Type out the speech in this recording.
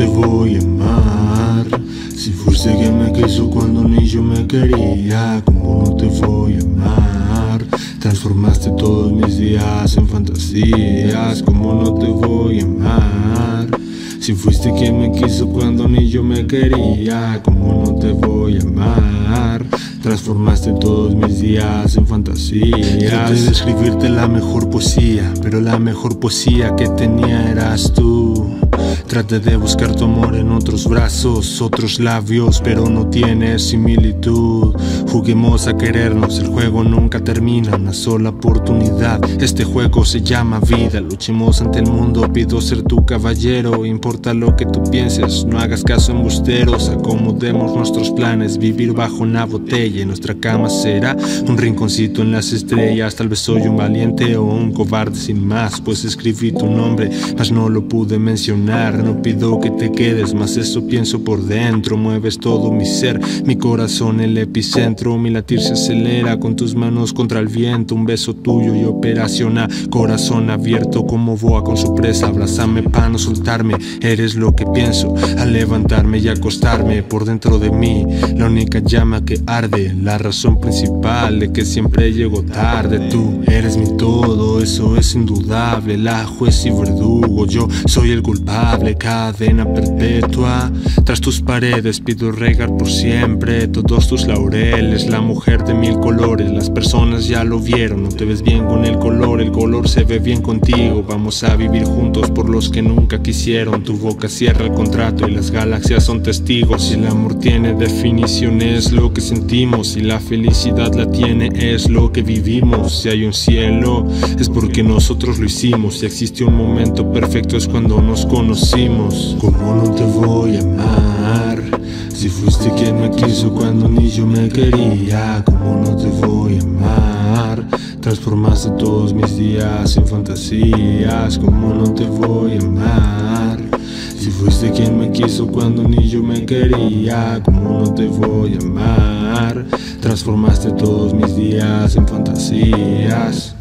te voy a amar? Si fuiste quien me quiso cuando ni yo me quería, ¿cómo no te voy a amar? Transformaste todos mis días en fantasías, ¿cómo no te voy a amar? Si fuiste quien me quiso cuando ni yo me quería, ¿cómo no te voy a amar? Transformaste todos mis días en fantasías. Traté escribirte la mejor poesía, pero la mejor poesía que tenía eras tú. Traté de buscar tu amor en otros brazos, otros labios, pero no tiene similitud. Juguemos a querernos, el juego nunca termina, una sola oportunidad. Este juego se llama vida, luchemos ante el mundo, pido ser tu caballero. Importa lo que tú pienses, no hagas caso embusteros, acomodemos nuestros planes, vivir bajo una botella. En nuestra cama será un rinconcito en las estrellas. Tal vez soy un valiente o un cobarde sin más, pues escribí tu nombre, mas no lo pude mencionar. No pido que te quedes, mas eso pienso por dentro. Mueves todo mi ser, mi corazón el epicentro. Mi latir se acelera con tus manos contra el viento. Un beso tuyo y operaciona, corazón abierto como boa con su presa. Abrázame para no soltarme. Eres lo que pienso al levantarme y acostarme por dentro de mí. La única llama que arde, la razón principal de que siempre llego tarde. Tú eres mi todo, eso es indudable. La juez y verdugo, yo soy el culpable cadena perpetua. Tras tus paredes pido regar por siempre todos tus laureles. La mujer de mil colores, las personas ya lo vieron. No te ves bien con el color, el color se ve bien contigo. Vamos a vivir juntos por los que nunca quisieron. Tu boca cierra el contrato y las galaxias son testigos. Si el amor tiene definición es lo que sentimos. Si la felicidad la tiene es lo que vivimos. Si hay un cielo es porque nosotros lo hicimos. Si existe un momento perfecto es cuando nos conocimos. ¿Cómo no te voy a amar? Si fuiste quien me quiso cuando ni yo me quería, ¿cómo no te voy a amar? Transformaste todos mis días en fantasías, ¿cómo no te voy a amar? Si fuiste quien me quiso cuando ni yo me quería, ¿cómo no te voy a amar? Transformaste todos mis días en fantasías.